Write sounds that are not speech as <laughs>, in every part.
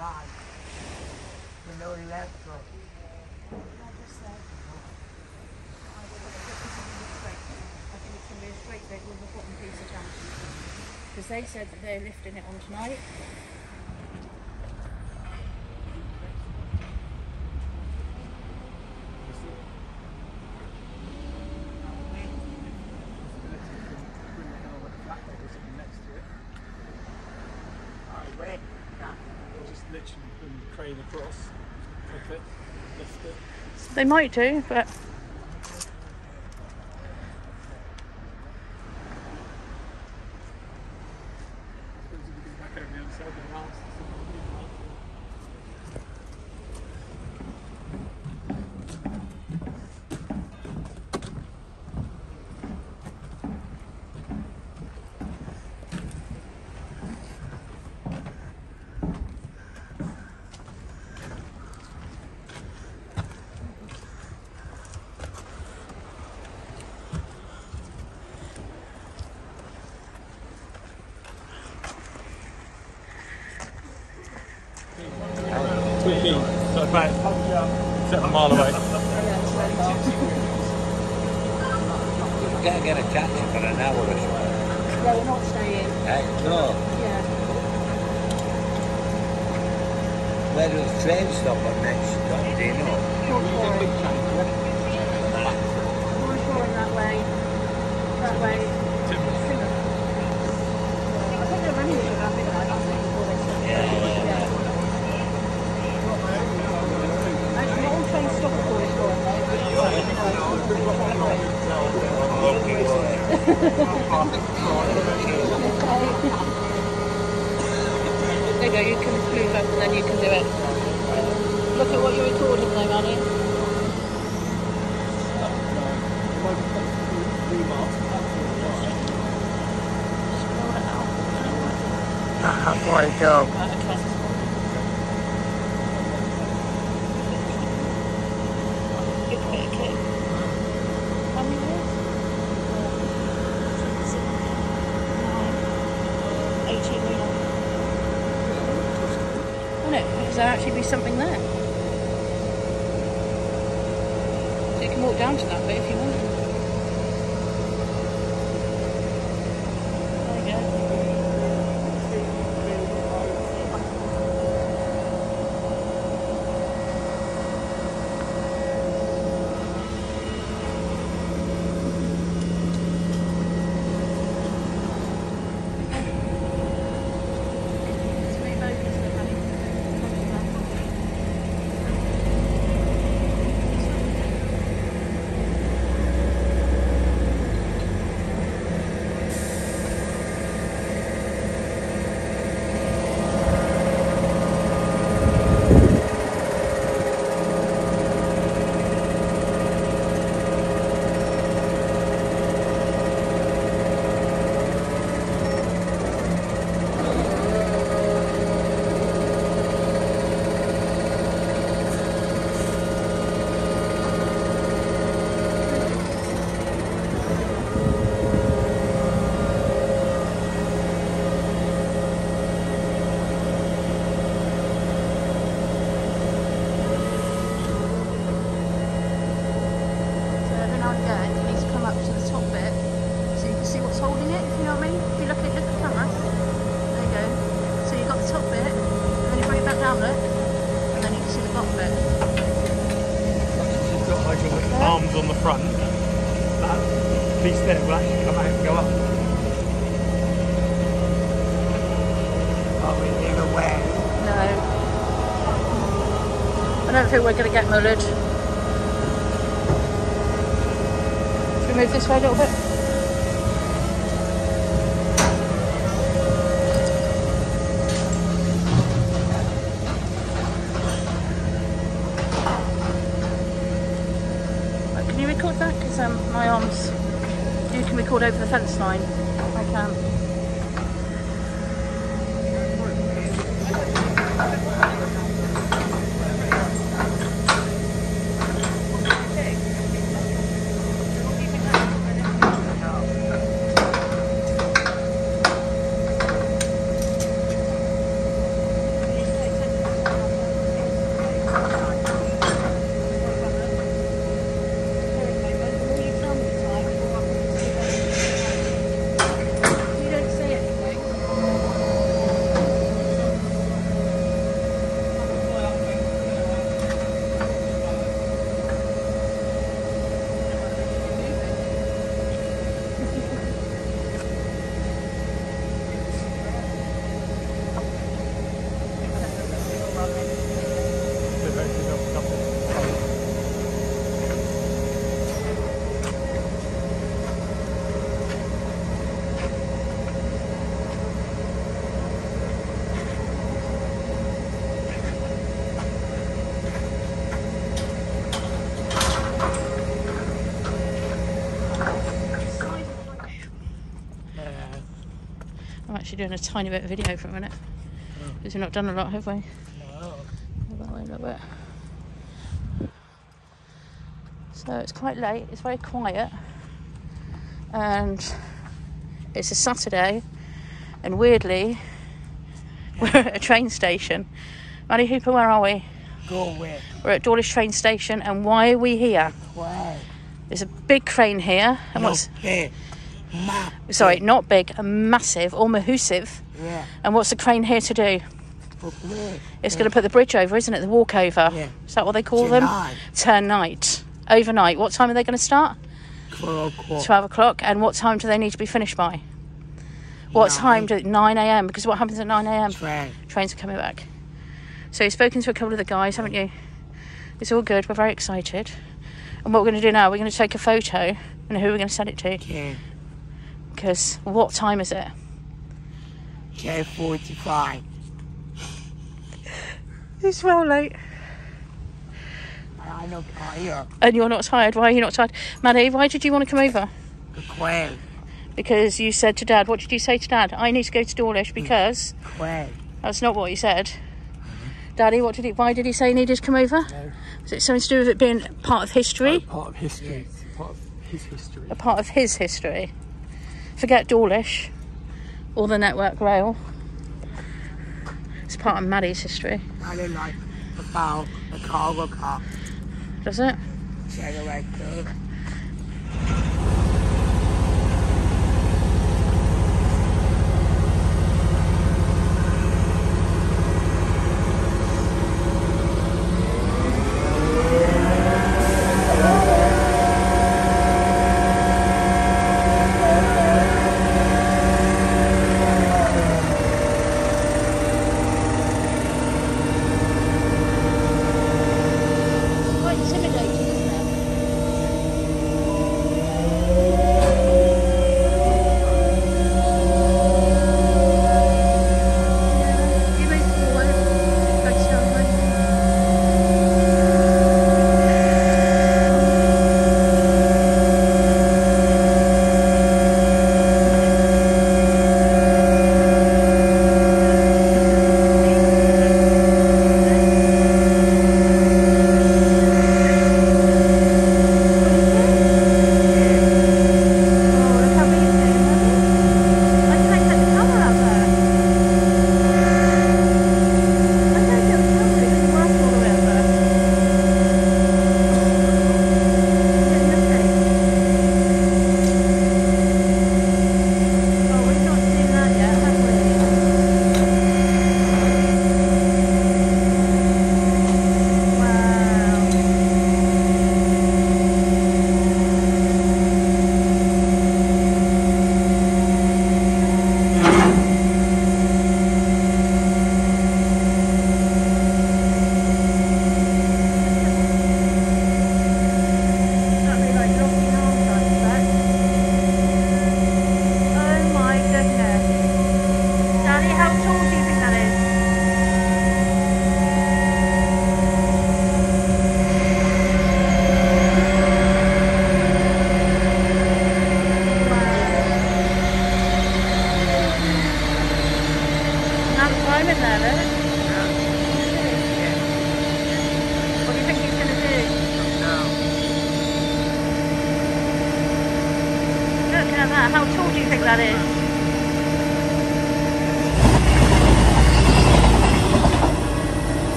right. The no electro. Because they said that they're lifting it on tonight. I went. Just literally bring the crane across, flip it, lift it. They might do, but Suppose you could go back over the other side of the house. Tweaking, so about seven mile away. You can't get a taxi for an hour or so. yeah, we're not staying. Hey, no. Yeah. Where does the train stop on next stop? Do you know? North Foreign that way. That way. I think they're running it around midnight, aren't they, before they stop? Yeah. Actually, not all trains stop at Forest Foreign, There you go, you can move up and then you can do it. Look at what you're recording though, Manny. That's what I do. Right, okay. Good bit of kit. How many years? Nine. Eighteen wheeler. Wouldn't it? Because there'll actually be something there. So you can walk down to that bit if you want. There you go. So every now and again, you need to come up to the top bit so you can see what's holding it, if you know what I mean. If you look at, look at the camera, there you go. So you've got the top bit, and then you bring it back down, look, and then you can see the bottom bit. She's got like her arms on the front. That piece there will actually come out and go up. But we never went. No. I don't think we're going to get mullered. Should we move this way a little bit? My arms. You can record over the fence line. I can. Doing a tiny bit of video for a minute. Oh. Because we've not done a lot, have we? No. That way a little bit. So it's quite late, it's very quiet. And it's a Saturday, and weirdly, <laughs> we're at a train station. Matty Hooper, where are we? Go away. We're at Dawlish train station, and why are we here? Why? There's a big crane here, and what's Okay. Ma. sorry, not big, a massive or mahusive. Yeah. And what's the crane here to do? It's going to put the bridge over, isn't it? The walkover. Yeah. Is that what they call them? Tonight. Tonight. Overnight. What time are they going to start? Twelve o'clock. 12 o'clock. And what time do they need to be finished by? What time Nine. do 9 a.m. Because what happens at 9 a.m. Train. Trains are coming back. So you've spoken to a couple of the guys, haven't you? It's all good. We're very excited. And what we're going to do now, we're going to take a photo and who we're going to send it to. Ten. Because what time is it? Ten forty-five. It's well late. I know fire. And you're not tired. Why are you not tired? Matty, why did you want to come over? The quail. Because you said to Dad, what did you say to Dad? I need to go to Dawlish because Quail. that's not what you said. Daddy, what did he? Why did he say he needed to come over? No. Is it something to do with it being part of history? Part of history. Part of his history. A part of his history. Forget Dawlish or the Network Rail. It's part of Matty's history, I don't like about the cargo car. does it?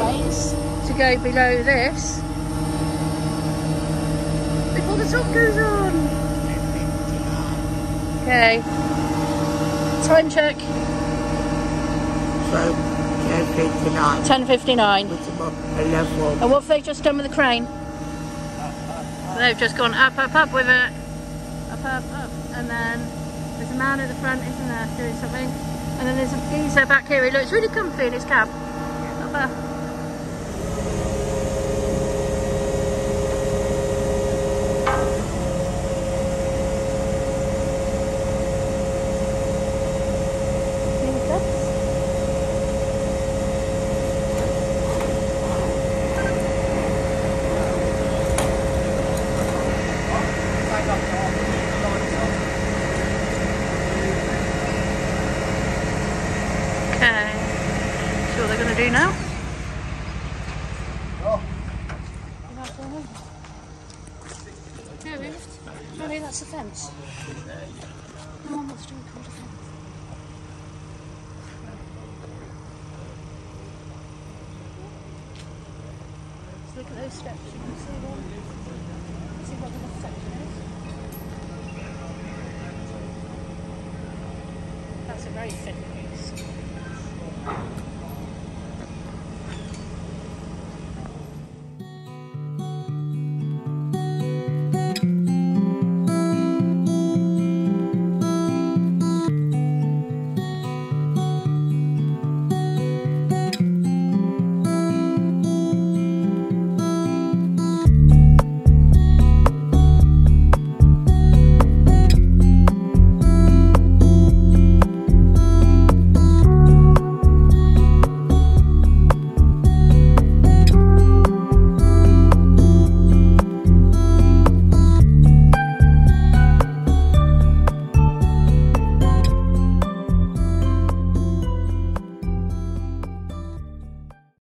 Of the last trains to go below this. Before the top goes on. Okay. Time check. So, ten fifty-nine. 10.59. Which is about a level. And what have they just done with the crane? They've just gone up, up, up with it. Up, up, up. And then there's a man at the front, isn't there, doing something. And then there's a geezer back here. He looks really comfy in his cab. Up, up. Here it goes. we're going to do now. Yeah, moved. No, no, that's the fence. No one wants to record a fence. Just look at those steps. You can see them. See what the next section is. That's a very thick